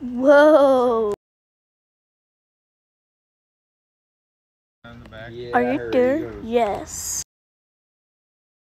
Whoa. Are you there? Yes.